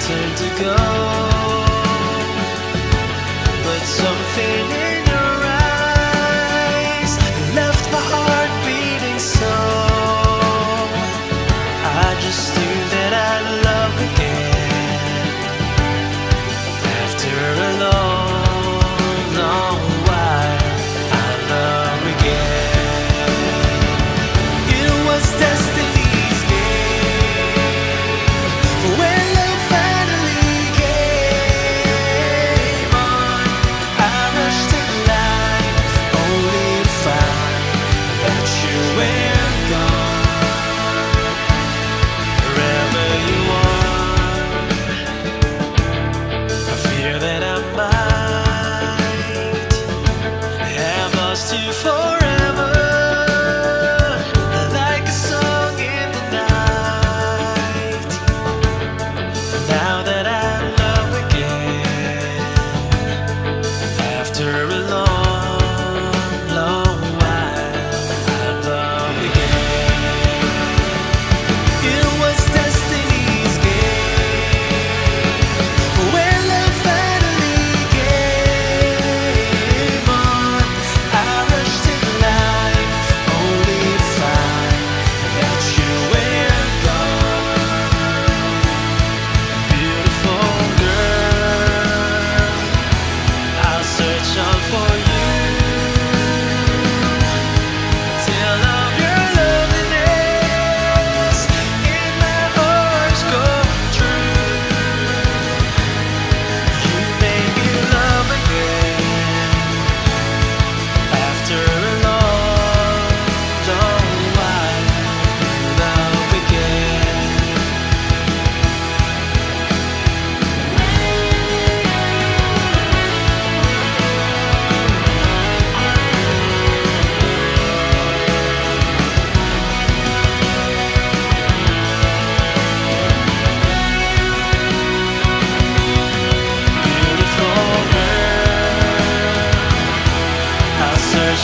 turn to go But something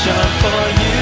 Up for you